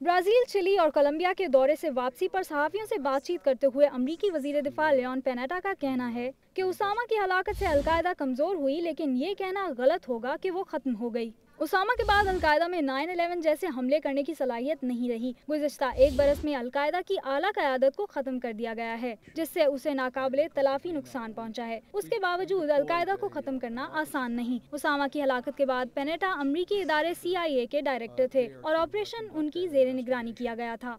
Brazil, chilli और Colombia के दौरे से वापसी पर सहाफियों से बातचीत करते हुए अमरीकी वज़ीर दिफा लियोन पेनाटा का कहना है कि उसामा की हलाकत से अलकायदा कमज़ोर हुई, लेकिन ये कहना गलत होगा कि वो खत्म हो गई। उसामा के बाद अलकायदा में 9/11 जैसे हमले करने की सलाहियत नहीं रही। गुजश्ता एक बरस में अलकायदा की आला क्यादत को खत्म कर दिया गया है, जिससे उसे नाकाबले तलाफी नुकसान पहुँचा है। उसके बावजूद अलकायदा को खत्म करना आसान नहीं। उसामा की हलाकत के बाद पेनेटा अमरीकी इदारे सी आई ए के डायरेक्टर थे और ऑपरेशन उनकी जेर निगरानी किया गया था।